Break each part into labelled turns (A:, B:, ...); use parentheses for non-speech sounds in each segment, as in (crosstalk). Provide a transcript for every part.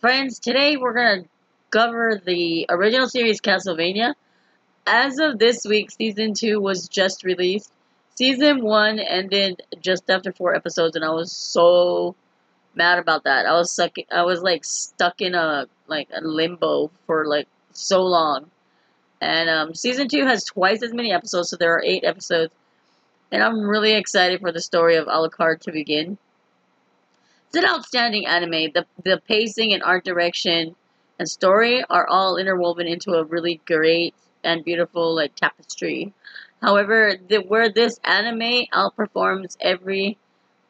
A: friends, today we're going to cover the original series Castlevania. As of this week, season 2 was just released. Season 1 ended just after 4 episodes and I was so mad about that. I was stuck I was like stuck in a like a limbo for like so long. And um, season 2 has twice as many episodes, so there are 8 episodes. And I'm really excited for the story of Alucard to begin. It's an outstanding anime. The, the pacing and art direction and story are all interwoven into a really great and beautiful like tapestry. However, the, where this anime outperforms every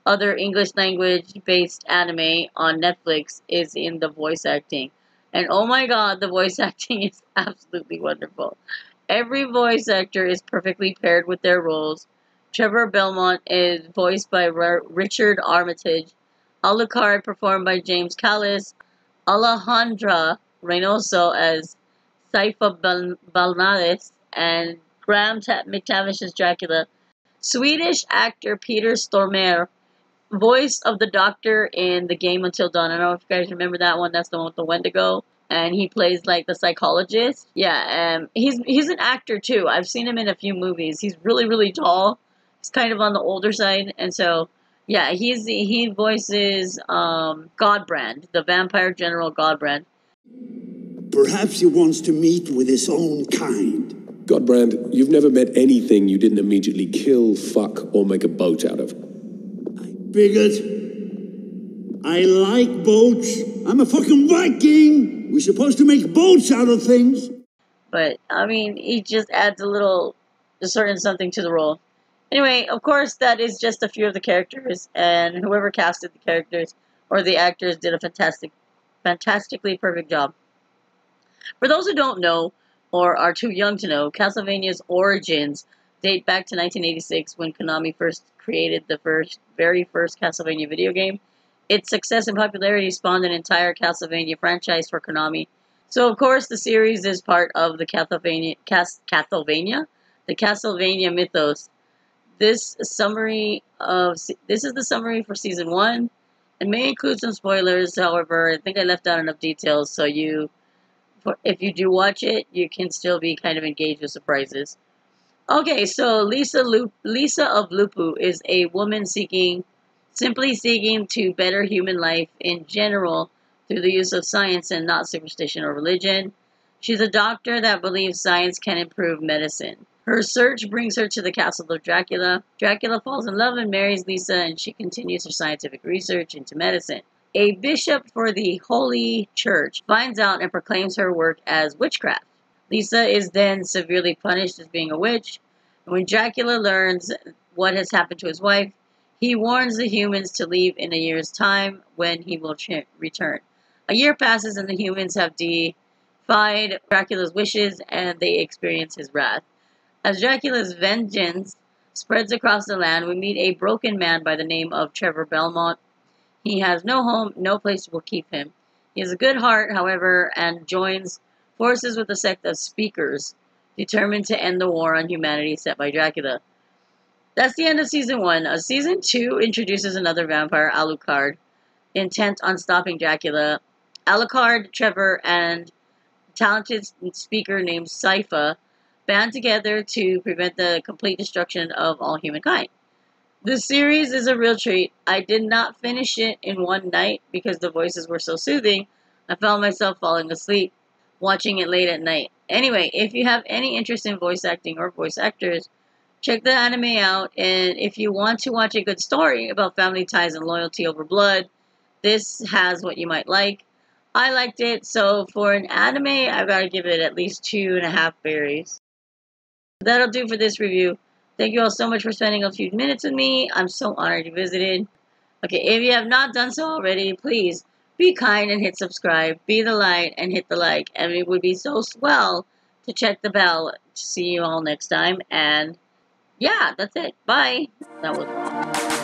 A: other English language based anime on Netflix is in the voice acting. And oh my god, the voice (laughs) acting is absolutely wonderful. Every voice actor is perfectly paired with their roles. Trevor Belmont is voiced by Richard Armitage, Alucard performed by James Callis, Alejandra Reynoso as Sypha Belnades, and Graham McTavish as Dracula. Swedish actor Peter Stormare, voice of the Doctor in The Game Until Dawn. I don't know if you guys remember that one. That's the one with the Wendigo. And he plays like the psychologist. Yeah, um, he's he's an actor too. I've seen him in a few movies. He's really really tall. He's kind of on the older side, and so yeah, he's he voices um, Godbrand, the vampire general Godbrand.
B: Perhaps he wants to meet with his own kind.
C: Godbrand, you've never met anything you didn't immediately kill, fuck, or make a boat out of.
B: I figured. I like boats. I'm a fucking Viking. We're supposed to make boats out of things.
A: But I mean, he just adds a little, a certain something to the role. Anyway, of course, that is just a few of the characters, and whoever casted the characters or the actors did a fantastic, fantastically perfect job. For those who don't know, or are too young to know, Castlevania's origins date back to 1986 when Konami first created the first, very first Castlevania video game. Its success and popularity spawned an entire Castlevania franchise for Konami. So, of course, the series is part of the Castlevania, Castlevania, the Castlevania mythos this summary of this is the summary for season one. It may include some spoilers, however, I think I left out enough details so you, if you do watch it, you can still be kind of engaged with surprises. Okay, so Lisa Lup Lisa of Lupu is a woman seeking, simply seeking to better human life in general through the use of science and not superstition or religion. She's a doctor that believes science can improve medicine. Her search brings her to the castle of Dracula. Dracula falls in love and marries Lisa, and she continues her scientific research into medicine. A bishop for the Holy Church finds out and proclaims her work as witchcraft. Lisa is then severely punished as being a witch. When Dracula learns what has happened to his wife, he warns the humans to leave in a year's time when he will return. A year passes and the humans have defied Dracula's wishes and they experience his wrath. As Dracula's vengeance spreads across the land, we meet a broken man by the name of Trevor Belmont. He has no home, no place will keep him. He has a good heart, however, and joins forces with a sect of speakers determined to end the war on humanity set by Dracula. That's the end of season one. Uh, season two introduces another vampire, Alucard, intent on stopping Dracula. Alucard, Trevor, and talented speaker named Sypha band together to prevent the complete destruction of all humankind. The series is a real treat. I did not finish it in one night because the voices were so soothing. I found myself falling asleep watching it late at night. Anyway, if you have any interest in voice acting or voice actors, check the anime out. And if you want to watch a good story about family ties and loyalty over blood, this has what you might like. I liked it, so for an anime, I've got to give it at least two and a half berries. That'll do for this review. Thank you all so much for spending a few minutes with me. I'm so honored you visited. Okay, if you have not done so already, please be kind and hit subscribe. Be the light and hit the like. And it would be so swell to check the bell. to See you all next time. And yeah, that's it. Bye. That was